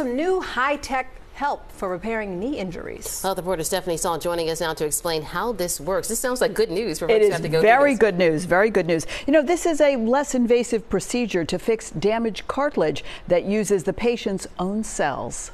some new high-tech help for repairing knee injuries. Well, the reporter Stephanie Stahl joining us now to explain how this works. This sounds like good news for folks is who have to go very good news. Very good news. You know, this is a less invasive procedure to fix damaged cartilage that uses the patient's own cells.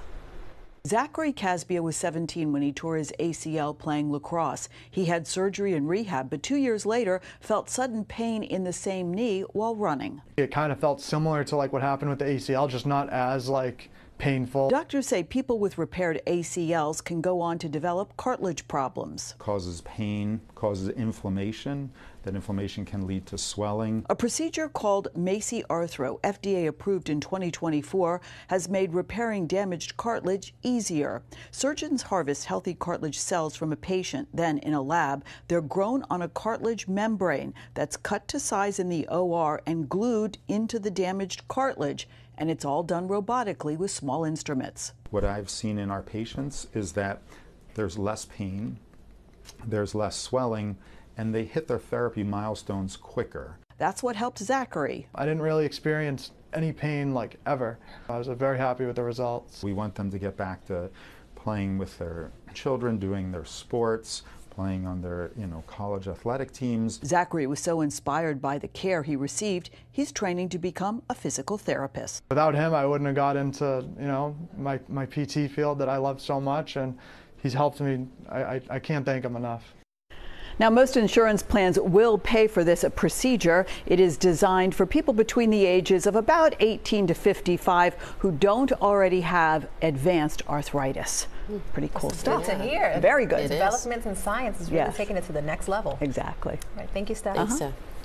Zachary Casbia was 17 when he tore his ACL playing lacrosse. He had surgery and rehab, but two years later felt sudden pain in the same knee while running. It kind of felt similar to like what happened with the ACL, just not as like painful. Doctors say people with repaired ACLs can go on to develop cartilage problems. Causes pain, causes inflammation. That inflammation can lead to swelling. A procedure called MACI Arthro, FDA approved in 2024, has made repairing damaged cartilage easier. Surgeons harvest healthy cartilage cells from a patient. Then, in a lab, they're grown on a cartilage membrane that's cut to size in the OR and glued into the damaged cartilage and it's all done robotically with small instruments. What I've seen in our patients is that there's less pain, there's less swelling, and they hit their therapy milestones quicker. That's what helped Zachary. I didn't really experience any pain like ever. I was very happy with the results. We want them to get back to playing with their children, doing their sports, playing on their, you know, college athletic teams. Zachary was so inspired by the care he received, he's training to become a physical therapist. Without him, I wouldn't have got into, you know, my, my PT field that I love so much, and he's helped me. I, I, I can't thank him enough. Now, most insurance plans will pay for this procedure. It is designed for people between the ages of about 18 to 55 who don't already have advanced arthritis. Pretty cool That's stuff. Good to hear. Very good. Developments in science is really yes. taking it to the next level. Exactly. Right. Thank you, Steph. Thanks, uh -huh. Steph.